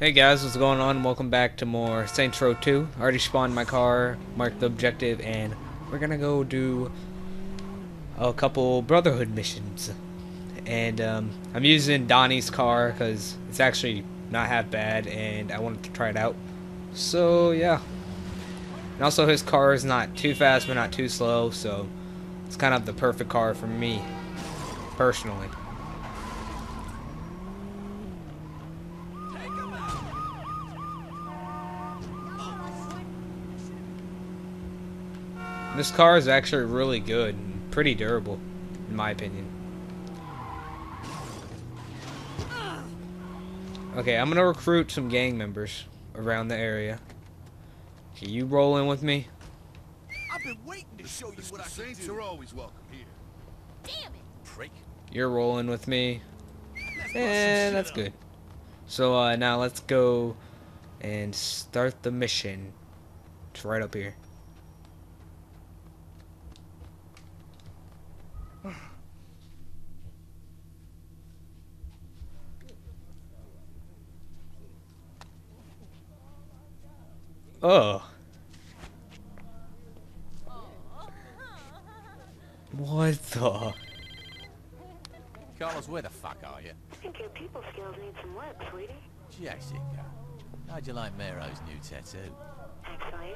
Hey guys, what's going on? Welcome back to more Saints Row 2. I already spawned my car, marked the objective, and we're gonna go do a couple Brotherhood missions. And um, I'm using Donnie's car because it's actually not half bad, and I wanted to try it out. So yeah. And also his car is not too fast, but not too slow, so it's kind of the perfect car for me, personally. This car is actually really good and pretty durable, in my opinion. Okay, I'm gonna recruit some gang members around the area. Can you roll in with me? I've been waiting to show you what I can do. Are always welcome here. Damn it! Prick. You're rolling with me. Let's bust some And that's good. So uh, now let's go and start the mission. It's right up here. Oh. What the? Carlos, where the fuck are you? I think your people skills need some work, sweetie. Jessica. How'd you like Maero's new tattoo? Actually,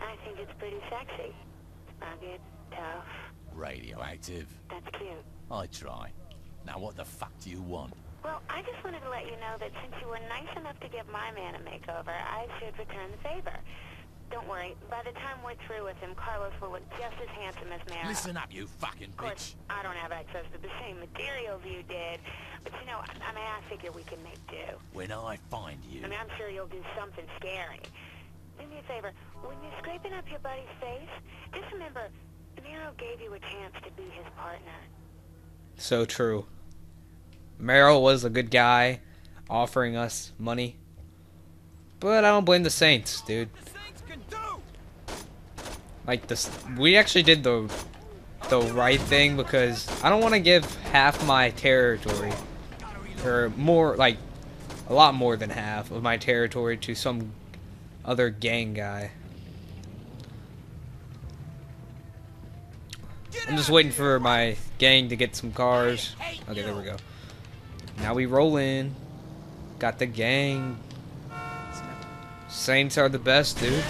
I think it's pretty sexy. Rugged, tough, Radioactive. that's cute. I try. Now what the fuck do you want? Well, I just wanted to let you know that since you were nice enough to give my man a makeover, I should return the favor. Don't worry, by the time we're through with him, Carlos will look just as handsome as Maero. Listen up, you fucking Of course, bitch. I don't have access to the same materials you did, but you know, I, I mean, I figure we can make do. When I find you. I mean, I'm sure you'll do something scary. Do me a favor. When you're scraping up your buddy's face, just remember, Maero gave you a chance to be his partner. So true. Merrill was a good guy, offering us money. But I don't blame the Saints, dude. Like this, we actually did the the right thing because I don't want to give half my territory, or more, like a lot more than half of my territory to some other gang guy. I'm just waiting for my gang to get some cars. Okay, there we go. Now we roll in. Got the gang. Saints are the best, dude.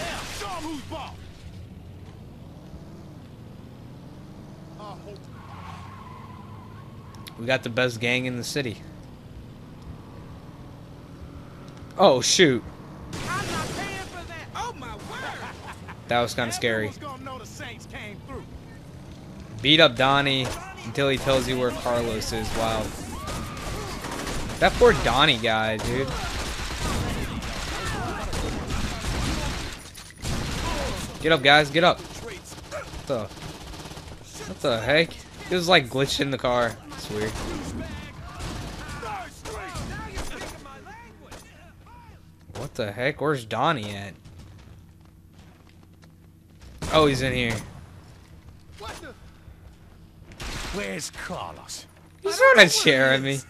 We got the best gang in the city. Oh shoot, that. Oh that was kind of scary. Beat up Donnie until he tells you where Carlos is. Wow. That poor Donnie guy, dude. Get up, guys. Get up. What the? What the heck? It was like glitched in the car. It's weird. Third Street. Now you're speaking my language. What the heck? Where's Donnie at? Oh, he's in here. Where's Carlos? He's throwing a chair at me.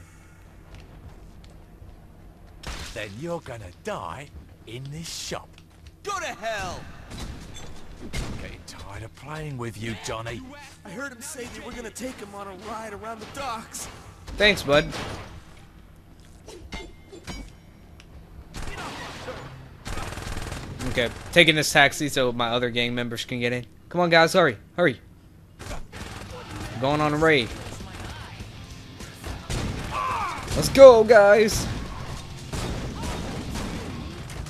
Then you're gonna die in this shop. Go to hell! Getting tired of playing with you, Johnny. I heard him say they were gonna take him on a ride around the docks. Thanks, bud. Okay, taking this taxi so my other gang members can get in. Come on, guys, hurry, hurry. Going on a raid. Let's go, guys.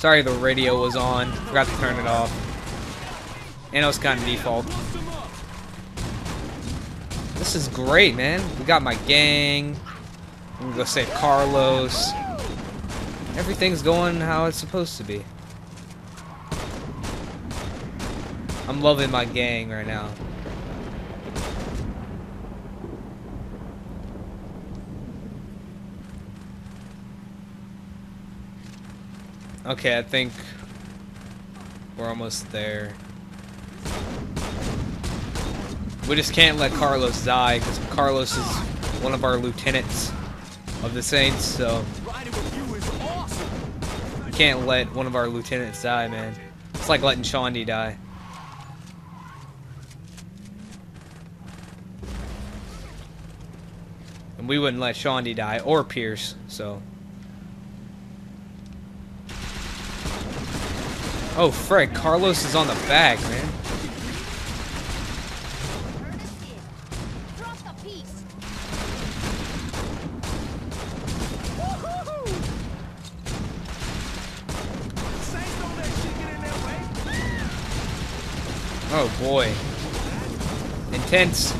Sorry, the radio was on. Forgot to turn it off. And it was kind of default. This is great, man. We got my gang. I'm gonna go save Carlos. Everything's going how it's supposed to be. I'm loving my gang right now. Okay, I think we're almost there. We just can't let Carlos die because Carlos is one of our lieutenants of the Saints, so Riding with you is awesome. can't let one of our lieutenants die, man. It's like letting Shaundi die. And we wouldn't let Shaundi die, or Pierce, so. Oh, frick, Carlos is on the back, man. Oh boy. Intense.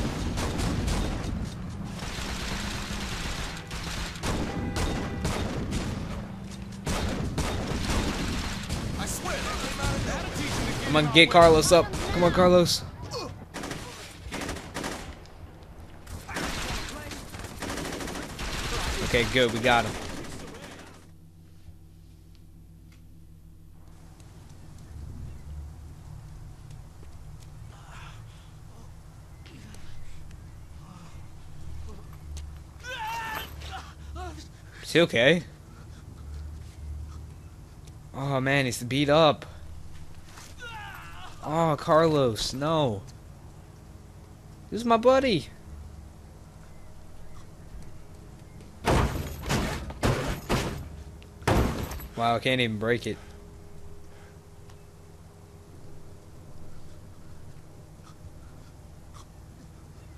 Come on, get Carlos up. Come on, Carlos. Okay, good. We got him. Is he okay? Oh man, he's beat up. Oh, Carlos, no. Is my buddy. Wow, I can't even break it.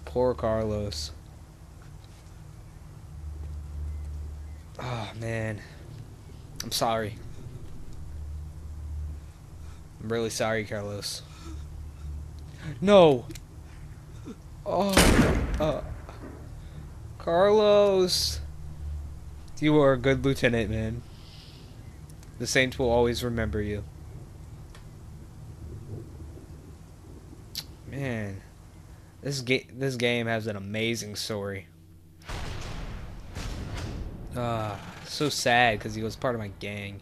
Poor Carlos. Oh, man. I'm sorry. I'm really sorry, Carlos. No. Oh. Uh. Carlos. You are a good lieutenant, man. The Saints will always remember you. Man, this ga- this game has an amazing story. Ah, so sad because he was part of my gang.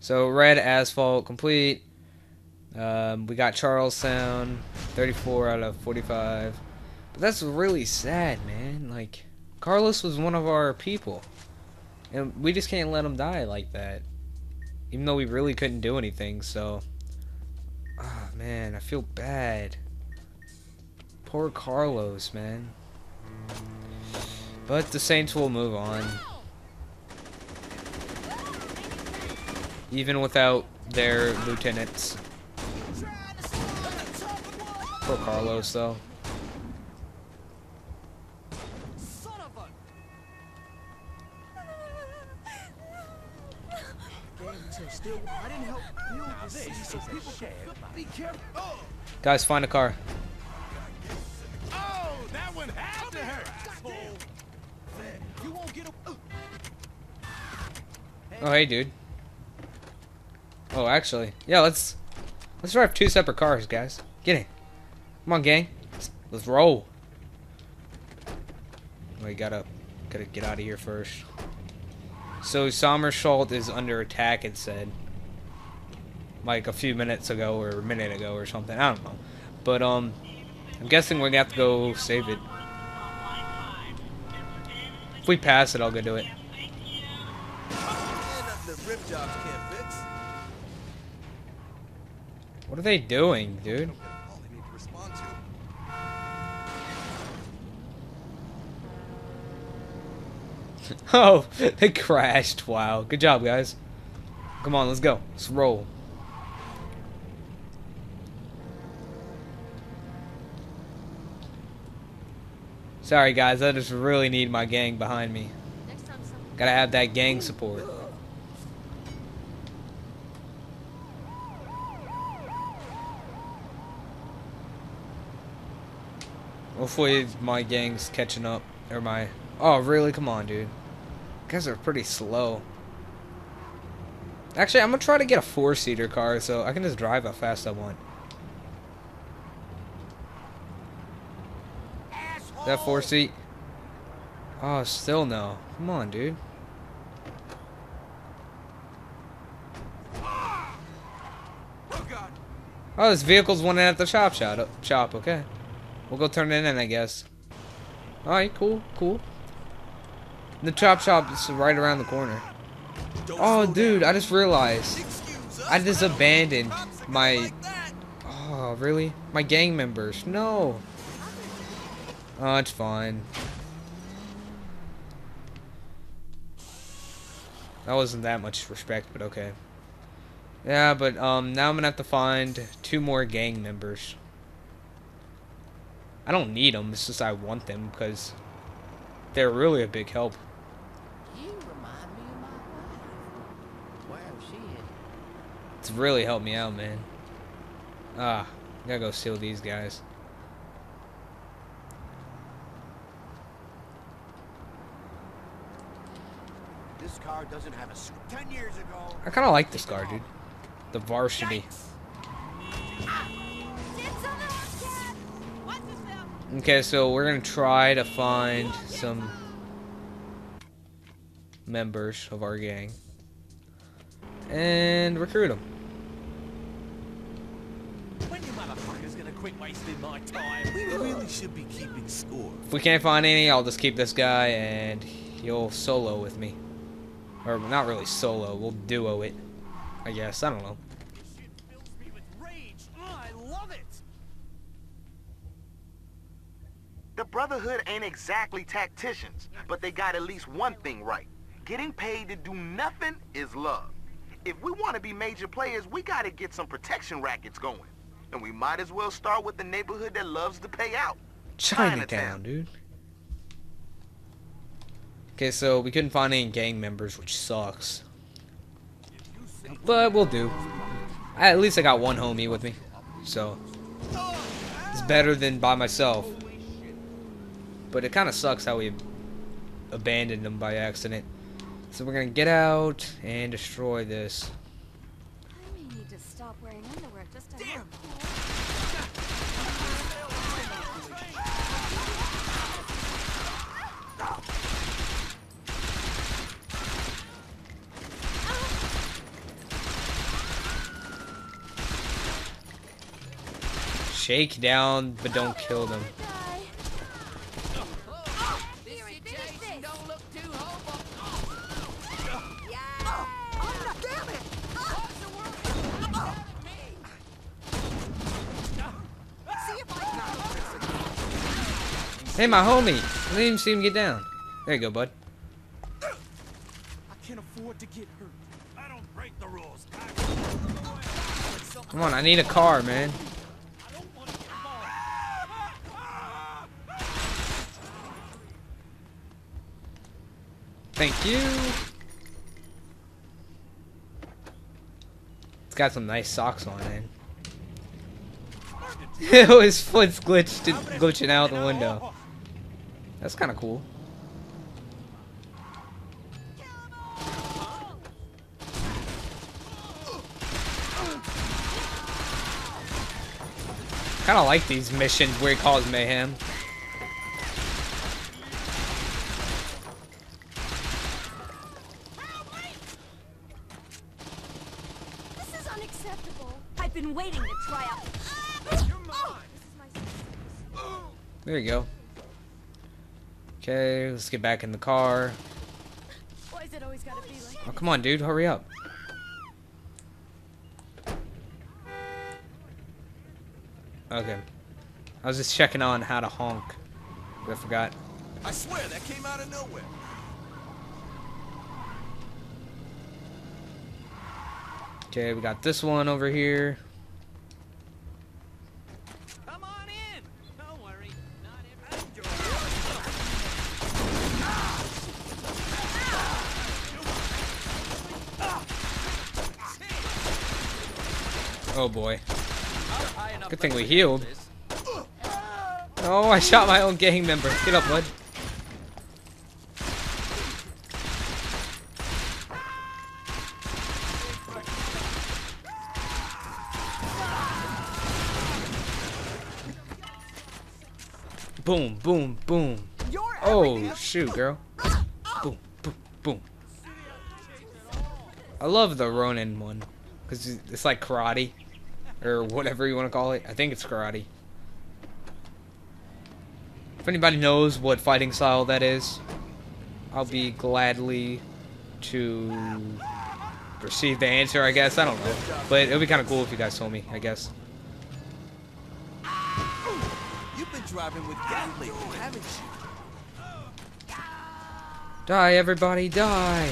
So red asphalt complete. Um, we got Charles Sound, 34 out of 45. But that's really sad, man. Like, Carlos was one of our people. And we just can't let him die like that. Even though we really couldn't do anything, so. Ah, man, I feel bad. Poor Carlos, man. But the Saints will move on. Even without their lieutenants. Poor Carlos, though. Son of a. Gang to still. I didn't help build this city so people can be Carlos, though. Guys, find a car. Oh, Oh, hey, dude. Oh, actually, yeah. Let's let's drive two separate cars, guys. Get in. Come on, gang. Let's, roll. We gotta gotta get out of here first. So Sommerset is under attack. It said like a few minutes ago or a minute ago or something. I don't know. But um, I'm guessing we're gonna have to go save it. If we pass it, I'll go do it. What are they doing, dude? Oh, they crashed. Wow. Good job, guys. Come on, let's go. Let's roll. Sorry, guys. I just really need my gang behind me. Next time someone Gotta have that gang support. Hopefully my gang's catching up. Or my... Oh, really? Come on, dude. Guys are pretty slow. Actually, I'm gonna try to get a four-seater car so I can just drive how fast I want. Is that four-seat? Oh, still no. Come on, dude. Ah! Oh Oh, this vehicle's one at the shop shop. Shop, okay. We'll go turn it in, I guess. Alright, cool, cool. The chop shop is right around the corner. Oh, dude. I just realized. I just abandoned my- Oh, really? My gang members. No. Oh, it's fine. That wasn't that much respect, but okay. Yeah, but um, now I'm gonna have to find two more gang members. I don't need them. It's just I want them because they're really a big help. You remind me of my wife. Where is she at? It's really helped me out, man. Ah, gotta go steal these guys. This car doesn't have a screw. Ten years ago. I kind of like this car, dude. The varsity. Okay, so we're gonna try to find some members of our gang and recruit them. When you motherfuckers gonna quit wasting my time? We really should be keeping score. If we can't find any, I'll just keep this guy and he'll solo with me. Or not really solo, we'll duo it. I guess, I don't know. This shit fills me with rage. I love it. The Brotherhood ain't exactly tacticians, but they got at least one thing right. Getting paid to do nothing is love. If we want to be major players, we got to get some protection rackets going. And we might as well start with the neighborhood that loves to pay out. Chinatown, Chinatown. dude. Okay, so we couldn't find any gang members, which sucks. But we'll do. I, at least I got one homie with me, so it's better than by myself. But it kind of sucks how we abandoned them by accident. So we're gonna get out and destroy this. I may need to stop wearing underwear just to Damn. Shake down, but don't kill them. This situation don't look too hopeful. Hey, my homie! I didn't even see him get down. There you go, bud. I can't afford to get hurt. I don't break the rules. Come on, I need a car, man. Thank you. It's got some nice socks on it. His foot's glitched, glitching out the window. That's kind of cool. Kind of like these missions where he calls mayhem. There you unacceptable. Okay, let's get back in the car. Why is it always gotta be like? Oh, come on, dude, hurry up. Okay. I was just checking on how to honk. I forgot. I swear that came out of nowhere. Okay, we got this one over here. Boy. Good thing we healed. Oh, I shot my own gang member. Get up, bud. Boom, boom, boom. Oh, shoot, girl. Boom, boom, boom. I love the Ronin one. Because it's like karate. Or whatever you want to call it. I think it's karate. If anybody knows what fighting style that is, I'll be gladly to receive the answer, I guess. I don't know. But it would be kind of cool if you guys told me, I guess. You've been driving with lately, haven't you? Die, everybody, die!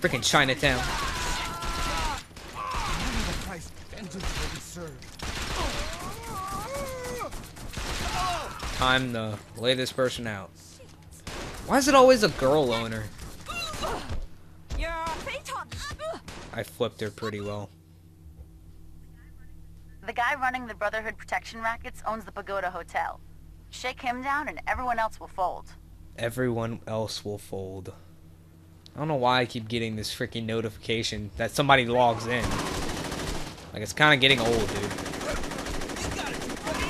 Freaking Chinatown. The price vengeance will be served. Time to lay this person out. Why is it always a girl owner? You're a phaeton. I flipped her pretty well. The guy running the Brotherhood protection rackets owns the Pagoda Hotel. Shake him down and everyone else will fold. Everyone else will fold. I don't know why I keep getting this freaking notification that somebody logs in. Like, it's kind of getting old, dude.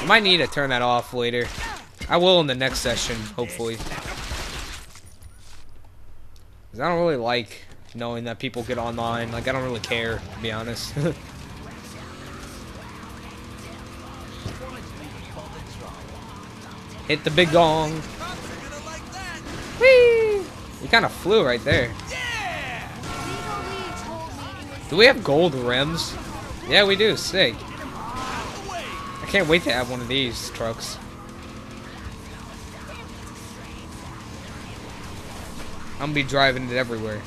I might need to turn that off later. I will in the next session, hopefully. 'Cause I don't really like knowing that people get online. Like, I don't really care, to be honest. Hit the big gong. Whee! You kind of flew right there. Do we have gold rims? Yeah, we do. Sick. I can't wait to have one of these trucks. I'm gonna be driving it everywhere.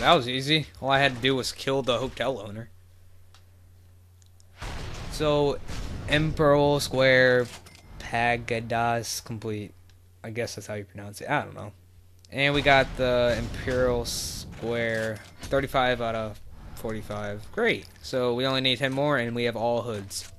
That was easy. All I had to do was kill the hotel owner. So, Imperial Square Pagadas complete. I guess that's how you pronounce it. I don't know. And we got the Imperial Square 35 out of 45. Great. So we only need 10 more and we have all hoods.